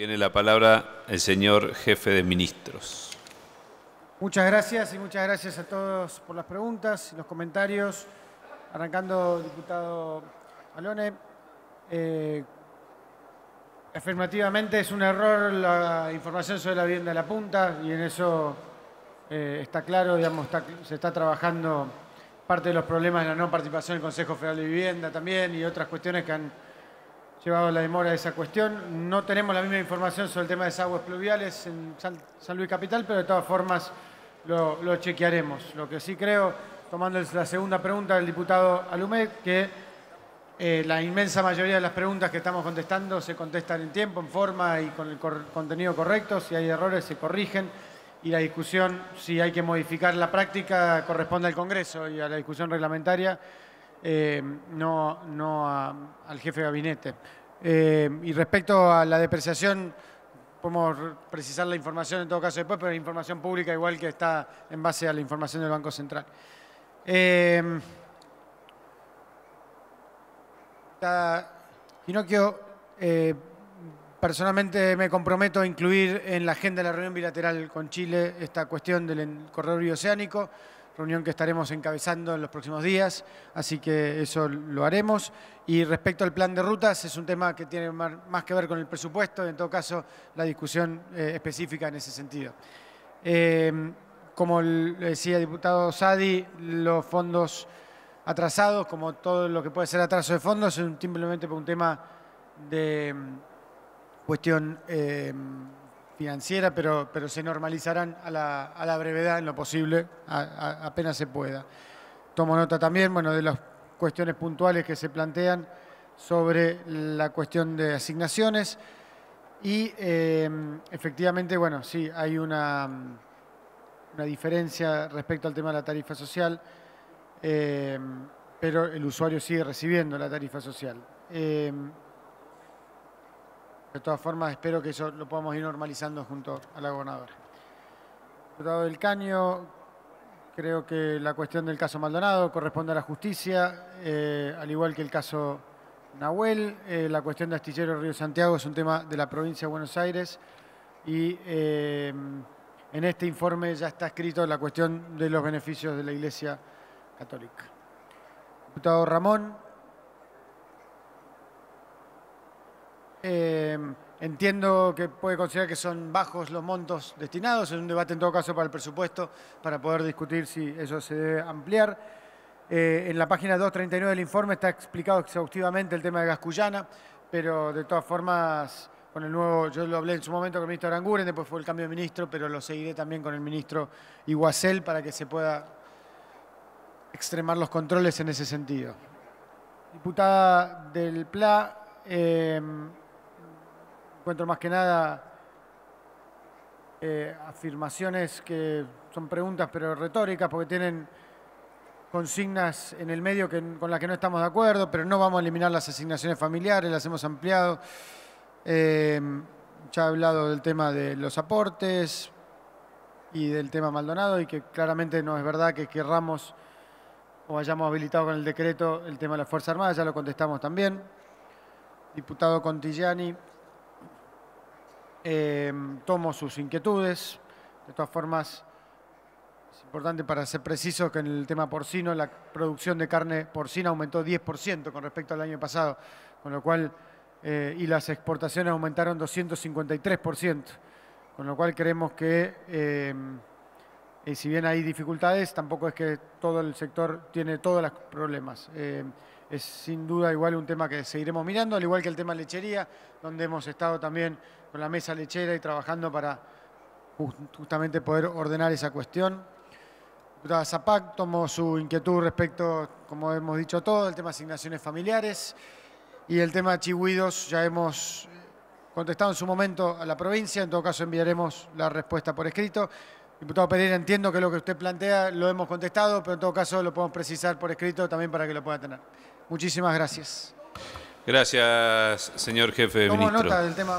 Tiene la palabra el señor jefe de ministros. Muchas gracias y muchas gracias a todos por las preguntas y los comentarios. Arrancando, diputado Alone, eh, afirmativamente es un error la información sobre la vivienda de la punta y en eso eh, está claro, digamos, se está trabajando parte de los problemas de la no participación del Consejo Federal de Vivienda también y otras cuestiones que han llevado la demora de esa cuestión. No tenemos la misma información sobre el tema de desagües pluviales en San, Luis Capital, pero de todas formas lo, chequearemos. Lo que sí creo tomando la segunda pregunta del diputado Alumet, que eh, la inmensa mayoría de las preguntas que estamos contestando se contestan en tiempo, en forma y con el contenido correcto. Si hay errores, se corrigen. Y la discusión, si hay que modificar la práctica, corresponde al Congreso y a la discusión reglamentaria, eh, no, no al jefe de gabinete. Eh, y respecto a la depreciación, podemos precisar la información en todo caso después, pero la información pública igual que está en base a la información del Banco Central. Eh, Pinocchio, eh, personalmente me comprometo a incluir en la agenda de la reunión bilateral con Chile esta cuestión del corredor bioceánico, reunión que estaremos encabezando en los próximos días, así que eso lo haremos. Y respecto al plan de rutas, es un tema que tiene más que ver con el presupuesto, en todo caso la discusión eh, específica en ese sentido. Eh, como decía el diputado Sadi, los fondos atrasados, como todo lo que puede ser atraso de fondos, es simplemente por un tema de mm, cuestión eh, financiera, pero, pero se normalizarán a la, brevedad en lo posible, apenas se pueda. Tomo nota también bueno, de las cuestiones puntuales que se plantean sobre la cuestión de asignaciones y eh, efectivamente, bueno, sí, hay una una diferencia respecto al tema de la tarifa social, eh, pero el usuario sigue recibiendo la tarifa social. Eh, de todas formas, espero que eso lo podamos ir normalizando junto a la gobernadora. Diputado del Caño, creo que la cuestión del caso Maldonado corresponde a la justicia, eh, al igual que el caso Nahuel. la cuestión de Astillero Río Santiago es un tema de la provincia de Buenos Aires y en este informe ya está escrito la cuestión de los beneficios de la Iglesia Católica. Diputado Ramón, eh, entiendo que puede considerar que son bajos los montos destinados, es un debate en todo caso para el presupuesto, para poder discutir si eso se debe ampliar. Eh, en la página 239 del informe está explicado exhaustivamente el tema de Gascuyana, pero de todas formas con el nuevo, yo lo hablé en su momento con el ministro Aranguren, después fue el cambio de ministro, pero lo seguiré también con el ministro Iguacel para que se pueda extremar los controles en ese sentido. Diputada del PLA, em, encuentro más que nada eh, afirmaciones que son preguntas pero retóricas porque tienen consignas en el medio con las que no estamos de acuerdo, pero no vamos a eliminar las asignaciones familiares, las hemos ampliado. Em, ya he hablado del tema de los aportes y del tema Maldonado y que claramente no es verdad que querramos o hayamos habilitado con el decreto el tema de la Fuerza Armada, ya lo contestamos también. Diputado Contigiani, em, tomo sus inquietudes. De todas formas, es importante para ser preciso que en el tema porcino la producción de carne porcina aumentó 10% con respecto al año pasado, con lo cual eh, y las exportaciones aumentaron 253%, con lo cual creemos que, eh, si bien hay dificultades, tampoco es que todo el sector tiene todos los problemas. Eh, es sin duda igual un tema que seguiremos mirando, al igual que el tema lechería, donde hemos estado también con la mesa lechera y trabajando para justamente poder ordenar esa cuestión. Diputada Zapac tomó su inquietud respecto, como hemos dicho todo, el tema de asignaciones familiares. Y el tema de chihuidos ya hemos contestado en su momento a la provincia, en todo caso enviaremos la respuesta por escrito. Diputado Pereira, entiendo que lo que usted plantea lo hemos contestado, pero en todo caso lo podemos precisar por escrito también para que lo pueda tener. Muchísimas gracias. Gracias, señor jefe de Tomo nota del tema.